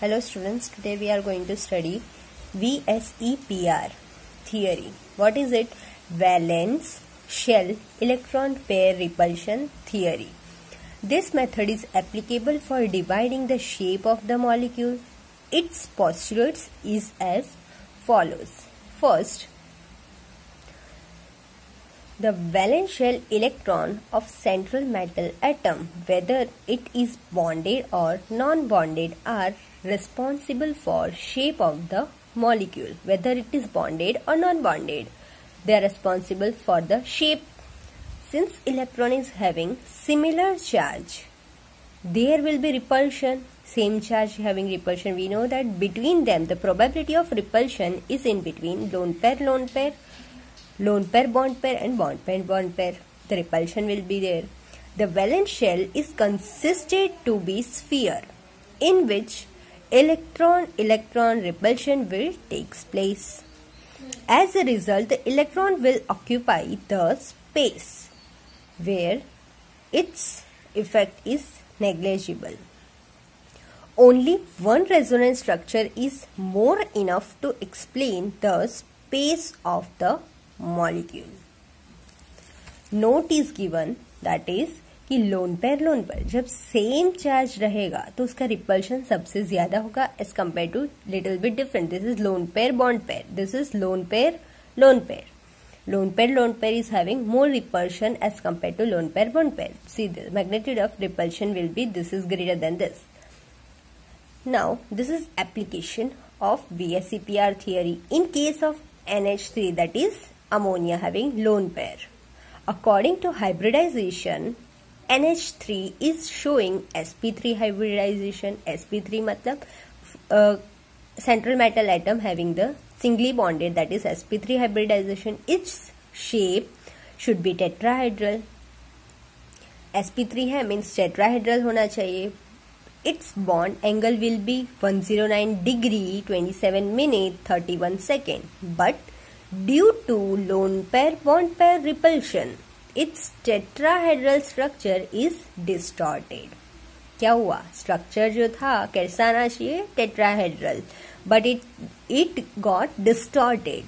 Hello students, today we are going to study VSEPR theory. What is it? Valence shell electron pair repulsion theory. This method is applicable for dividing the shape of the molecule. Its postulates is as follows. First, the valence shell electron of central metal atom, whether it is bonded or non-bonded, are responsible for shape of the molecule whether it is bonded or non-bonded. They are responsible for the shape. Since electron is having similar charge there will be repulsion. Same charge having repulsion. We know that between them the probability of repulsion is in between lone pair lone pair lone pair bond pair and bond pair bond pair. The repulsion will be there. The valence shell is consisted to be sphere in which electron-electron repulsion will takes place. As a result, the electron will occupy the space where its effect is negligible. Only one resonance structure is more enough to explain the space of the molecule. Note is given that is कि lone pair lone पर जब same charge रहेगा तो उसका repulsion सबसे ज़्यादा होगा as compare to little bit different this is lone pair bond pair this is lone pair lone pair lone pair lone pair is having more repulsion as compare to lone pair bond pair see this magnitude of repulsion will be this is greater than this now this is application of VSEPR theory. In case of NH3 that is ammonia having lone pair. According to hybridization, NH3 is showing sp3 hybridization sp3 matlab uh, central metal atom having the singly bonded that is sp3 hybridization its shape should be tetrahedral sp3 है means tetrahedral होना चाहिए its bond angle will be 109 degree 27 minute 31 second but due to lone pair bond pair repulsion it's tetrahedral structure is distorted. क्या हुआ? Structure जो था कैसा आना चाहिए tetrahedral but it it got distorted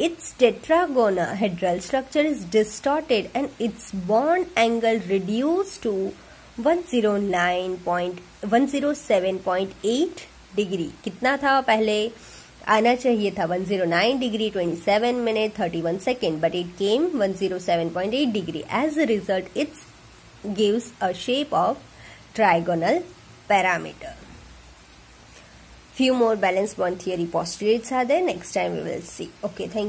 it's tetrahedral structure is distorted and it's bond angle reduce to 109.107.8 degree. कितना था पहले? आना चाहिए था 109 degree 27 minute 31 second but it came 107.8 degree. As a result it's gives a shape of trigonal parameter few more balance point theory positive are there next time we will see okay thank you